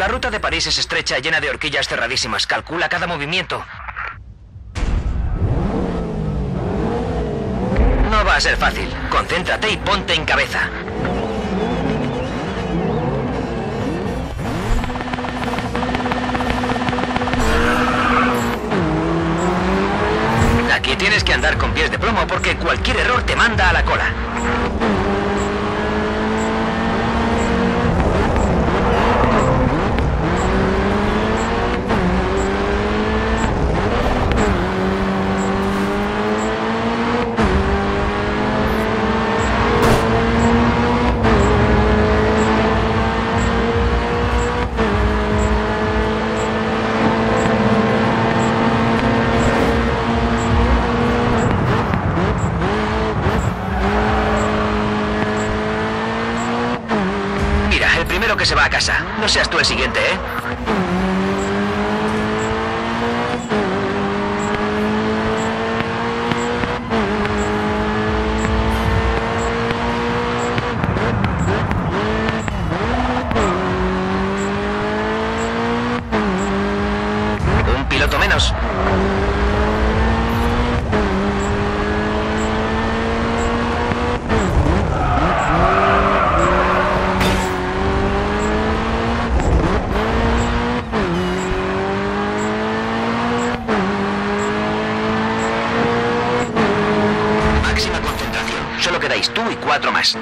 La ruta de París es estrecha llena de horquillas cerradísimas. Calcula cada movimiento. No va a ser fácil. Concéntrate y ponte en cabeza. Aquí tienes que andar con pies de plomo porque cualquier error te manda a la cola. Que se va a casa. No seas tú el siguiente, ¿eh? Un piloto menos. Quedáis tú y cuatro más.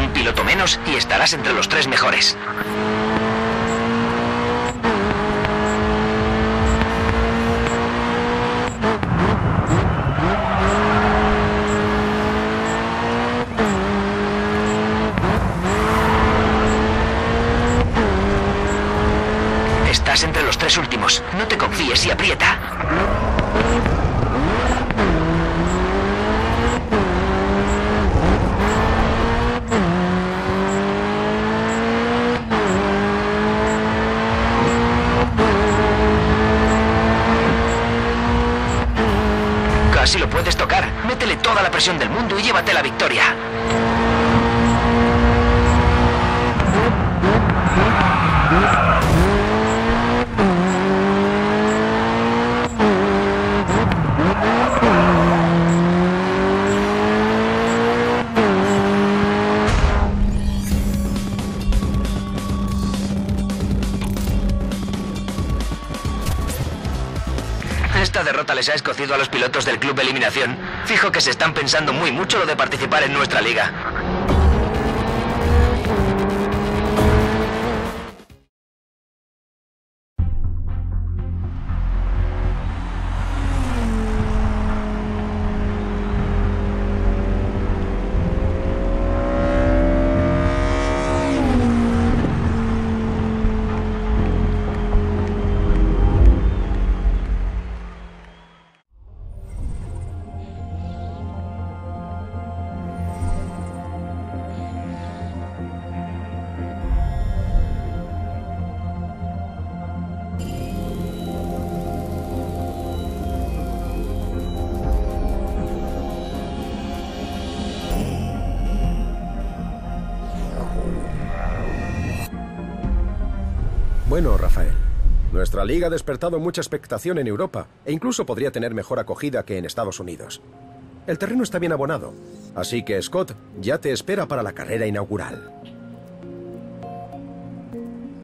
Un piloto menos y estarás entre los tres mejores. Entre los tres últimos. No te confíes y aprieta. Casi lo puedes tocar. Métele toda la presión del mundo y llévate la victoria. Esta derrota les ha escocido a los pilotos del Club Eliminación. Fijo que se están pensando muy mucho lo de participar en nuestra liga. Bueno, Rafael, nuestra liga ha despertado mucha expectación en Europa e incluso podría tener mejor acogida que en Estados Unidos. El terreno está bien abonado, así que Scott ya te espera para la carrera inaugural.